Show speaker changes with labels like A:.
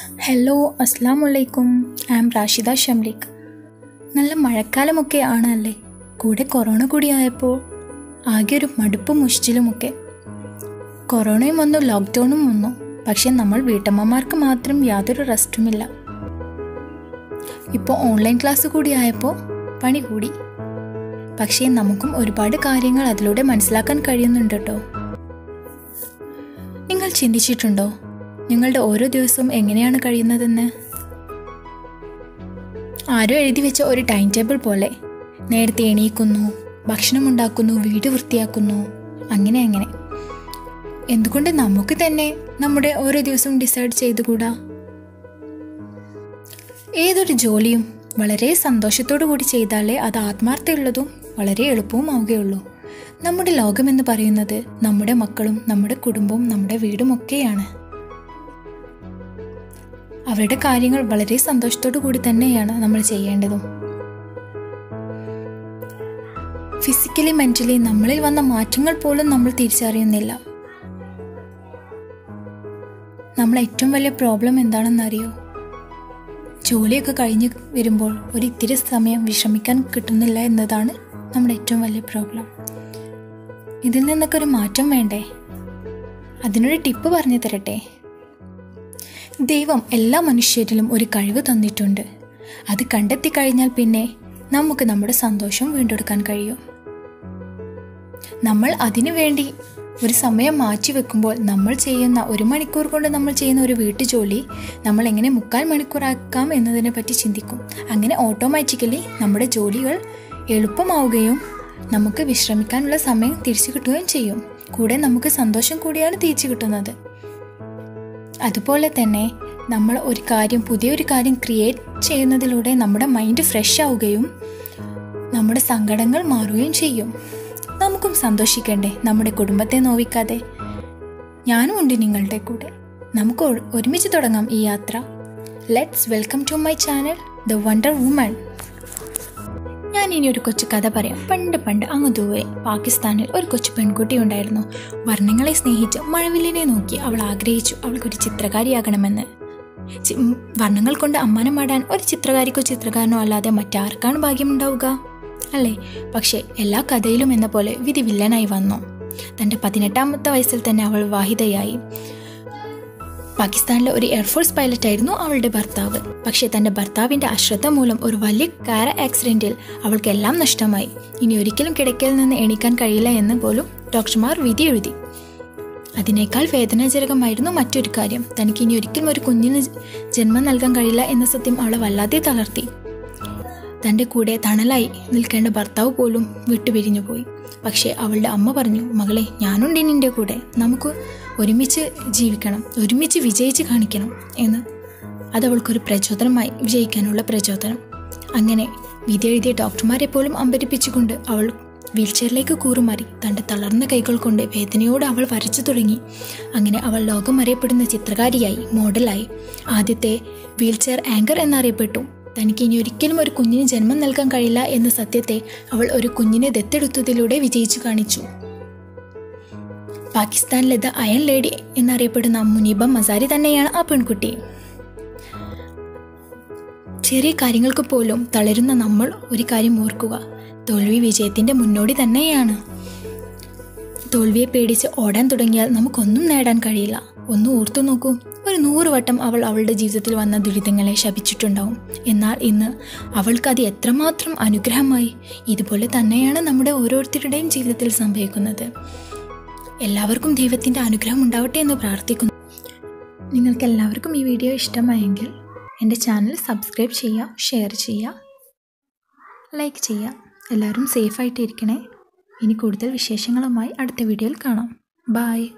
A: Hello അസ്സാം വലൈക്കും I am Rashida ഷംലിക് നല്ല മഴക്കാലമൊക്കെ അല്ലേ കൂടെ കൊറോണ കൂടി ആയപ്പോൾ ആകെ ഒരു മടുപ്പും മുഷിച്ചിലുമൊക്കെ കൊറോണയും വന്നു ലോക്ക്ഡൗണും വന്നു. പക്ഷെ നമ്മൾ വീട്ടമ്മമാർക്ക് മാത്രം യാതൊരു റെസ്റ്റുമില്ല ഇപ്പോൾ ഓൺലൈൻ ക്ലാസ് കൂടി ആയപ്പോൾ പണി കൂടി. പക്ഷേ നമുക്കും ഒരുപാട് കാര്യങ്ങൾ അതിലൂടെ മനസ്സിലാക്കാൻ കഴിയുന്നുണ്ട് കേട്ടോ. നിങ്ങൾ ചിന്തിച്ചിട്ടുണ്ടോ? നിങ്ങളുടെ ഓരോ ദിവസവും എങ്ങനെയാണ് കഴിയുന്നതെന്ന്? ആരോ എഴുതി വെച്ച ഒരു ടൈം ടേബിൾ പോലെ. നേരത്തെ എണീക്കുന്നു ഭക്ഷണം ഉണ്ടാക്കുന്നു വീട് വൃത്തിയാക്കുന്നു അങ്ങനെ അങ്ങനെ. എന്തുകൊണ്ട് നമുക്ക് തന്നെ നമ്മുടെ ഓരോ ദിവസവും ഡിസൈഡ് ചെയ്തുകൂടാ? ഏതൊരു ജോലിയും വളരെ സന്തോഷത്തോടു കൂടി ചെയ്താലേ അത് ആത്മാർത്ഥയുള്ളതും വളരെ എളുപ്പവും ആവുകയുള്ളൂ. നമ്മുടെ ലോകമെന്ന് പറയുന്നത് നമ്മുടെ മക്കളും നമ്മുടെ കുടുംബവും നമ്മുടെ വീടും ഒക്കെയാണ് അവരുടെ കാര്യങ്ങൾ വളരെ സന്തോഷത്തോടു കൂടി തന്നെയാണ് നമ്മൾ ചെയ്യേണ്ടതും. ഫിസിക്കലി മെന്റലി നമ്മളിൽ വന്ന മാറ്റങ്ങൾ പോലും നമ്മൾ തിരിച്ചറിയുന്നില്ല. നമ്മൾ ഏറ്റവും വലിയ പ്രോബ്ലം എന്താണെന്നറിയോ? ജോലിയൊക്കെ കഴിഞ്ഞ് വരുമ്പോൾ ഒരു ഇത്തിരി സമയം വിശ്രമിക്കാൻ കിട്ടുന്നില്ല എന്നതാണ് നമ്മുടെ ഏറ്റവും വലിയ പ്രോബ്ലം ഇതിൽ നിന്നൊക്കെ ഒരു മാറ്റം വേണ്ടേ? അതിനൊരു ടിപ്പ് പറഞ്ഞു തരട്ടെ? ദൈവം എല്ലാ മനുഷ്യരിലും ഒരു കഴിവ് തന്നിട്ടുണ്ട്. അത് കണ്ടെത്തി കഴിഞ്ഞാൽ പിന്നെ നമുക്ക് നമ്മുടെ സന്തോഷം വീണ്ടെടുക്കാൻ കഴിയും. നമ്മൾ അതിനു വേണ്ടി ഒരു സമയം മാറ്റി വെക്കുമ്പോൾ നമ്മൾ ചെയ്യുന്ന ഒരു മണിക്കൂർ കൊണ്ട് നമ്മൾ ചെയ്യുന്ന ഒരു വീട്ടുജോലി നമ്മൾ എങ്ങനെ മുക്കാൽ മണിക്കൂറാക്കാം എന്നതിനെ പറ്റി ചിന്തിക്കും. അങ്ങനെ ഓട്ടോമാറ്റിക്കലി നമ്മുടെ ജോലികൾ എളുപ്പമാവുകയും നമുക്ക് വിശ്രമിക്കാനുള്ള സമയം തിരിച്ചു കിട്ടുകയും ചെയ്യും. കൂടെ നമുക്ക് സന്തോഷം കൂടിയാണ് തിരിച്ചു കിട്ടുന്നത്. അതുപോലെ തന്നെ നമ്മൾ ഒരു കാര്യം പുതിയൊരു കാര്യം ക്രിയേറ്റ് ചെയ്യുന്നതിലൂടെ നമ്മുടെ മൈൻഡ് ഫ്രഷ് ആവുകയും നമ്മുടെ സങ്കടങ്ങൾ മാറുകയും ചെയ്യും. നമുക്കും സന്തോഷിക്കണ്ടേ? നമ്മുടെ കുടുംബത്തെ നോവിക്കാതെ. ഞാനും ഉണ്ട് നിങ്ങളുടെ കൂടെ. നമുക്ക് ഒരുമിച്ച് തുടങ്ങാം ഈ യാത്ര. Let's welcome to my channel the wonder woman ഞാൻ ഇനി ഒരു കൊച്ചു കഥ പറയാം. പണ്ട് പണ്ട് അങ്ങ് ദൂരെ പാകിസ്ഥാനിൽ ഒരു കൊച്ചു പെൺകുട്ടി ഉണ്ടായിരുന്നു. വർണങ്ങളെ സ്നേഹിച്ച് മഴവില്ലിനെ നോക്കി അവൾ ആഗ്രഹിച്ചു അവൾക്കൊരു ചിത്രകാരിയാകണമെന്ന്. വർണങ്ങൾ കൊണ്ട് അമ്മാനം പാടാൻ ഒരു ചിത്രകാരിക്കോ ചിത്രകാരനോ അല്ലാതെ മറ്റാർക്കാണ് ഭാഗ്യമുണ്ടാവുക? അല്ലേ? പക്ഷേ എല്ലാ കഥയിലും എന്ന പോലെ വിധി വില്ലനായി വന്നു. തന്റെ പതിനെട്ടാമത്തെ വയസ്സിൽ തന്നെ അവൾ വാഹിതയായി. പാകിസ്ഥാനിലെ ഒരു എയർഫോഴ്സ് പൈലറ്റ് ആയിരുന്നു അവളുടെ ഭർത്താവ്. പക്ഷേ തന്റെ ഭർത്താവിന്റെ അശ്രദ്ധ മൂലം ഒരു വലിയ കാര ആക്സിഡന്റിൽ അവൾക്കെല്ലാം നഷ്ടമായി. ഇനി ഒരിക്കലും കിടക്കയിൽ നിന്ന് എണീക്കാൻ കഴിയില്ല എന്ന് പോലും ഡോക്ടർമാർ വിധി എഴുതി. അതിനേക്കാൾ വേദനാജനകമായിരുന്നു മറ്റൊരു കാര്യം. തനിക്ക് ഇനി ഒരിക്കലും ഒരു കുഞ്ഞിന് ജന്മം നൽകാൻ കഴിയില്ല എന്ന സത്യം അവളെ വല്ലാതെ തളർത്തി. തന്റെ കൂടെ തണലായി നിൽക്കേണ്ട ഭർത്താവ് പോലും വിട്ടുപിരിഞ്ഞു പോയി. പക്ഷേ അവളുടെ അമ്മ പറഞ്ഞു മകളെ ഞാനുണ്ട് നിന്റെ കൂടെ. നമുക്ക് ഒരുമിച്ച് ജീവിക്കണം ഒരുമിച്ച് വിജയിച്ച് കാണിക്കണം എന്ന്. അതവൾക്കൊരു പ്രചോദനമായി വിജയിക്കാനുള്ള പ്രചോദനം. അങ്ങനെ വിധി എഴുതിയ ഡോക്ടർമാരെ പോലും അമ്പരിപ്പിച്ചുകൊണ്ട് അവൾ വീൽചെയറിലേക്ക് കൂറുമാറി. തന്റെ തളർന്ന കൈകൾ കൊണ്ട് വേദനയോട് അവൾ വരച്ചു തുടങ്ങി. അങ്ങനെ അവൾ ലോകം അറിയപ്പെടുന്ന ചിത്രകാരിയായി മോഡലായി. ആദ്യത്തെ വീൽചെയർ ആങ്കർ എന്നറിയപ്പെട്ടു. തനിക്ക് ഇനി ഒരിക്കലും ഒരു കുഞ്ഞിന് ജന്മം നൽകാൻ കഴിയില്ല എന്ന സത്യത്തെ അവൾ ഒരു കുഞ്ഞിനെ ദത്തെടുത്തതിലൂടെ വിജയിച്ചു കാണിച്ചു. പാകിസ്ഥാനിലെ ദ അയൺ ലേഡി എന്നറിയപ്പെടുന്ന മുനീബ മസാരി തന്നെയാണ് ആ പെൺകുട്ടി. ചെറിയ കാര്യങ്ങൾക്ക് പോലും തളരുന്ന നമ്മൾ ഒരു കാര്യം ഓർക്കുക. തോൽവി വിജയത്തിന്റെ മുന്നോടി തന്നെയാണ്. തോൽവിയെ പേടിച്ച് ഓടാൻ തുടങ്ങിയാൽ നമുക്കൊന്നും നേടാൻ കഴിയില്ല. ഒന്ന് ഓർത്തു നോക്കൂ. ഒരു നൂറ് വട്ടം അവൾ അവളുടെ ജീവിതത്തിൽ വന്ന ദുരിതങ്ങളെ ശപിച്ചിട്ടുണ്ടാവും. എന്നാൽ ഇന്ന് അവൾക്കത് എത്രമാത്രം അനുഗ്രഹമായി. ഇതുപോലെ തന്നെയാണ് നമ്മുടെ ഓരോരുത്തരുടെയും ജീവിതത്തിൽ സംഭവിക്കുന്നത്. എല്ലാവർക്കും ദൈവത്തിന്റെ അനുഗ്രഹം ഉണ്ടാവട്ടെ എന്ന് പ്രാർത്ഥിക്കുന്നു. നിങ്ങൾക്ക് എല്ലാവർക്കും ഈ വീഡിയോ ഇഷ്ടമായെങ്കിൽ എന്റെ ചാനൽ സബ്സ്ക്രൈബ് ചെയ്യുക ഷെയർ ചെയ്യുക ലൈക്ക് ചെയ്യുക. എല്ലാവരും സേഫായിട്ടിരിക്കണേ. ഇനി കൂടുതൽ വിശേഷങ്ങളുമായി അടുത്ത വീഡിയോയിൽ കാണാം. ബായ്.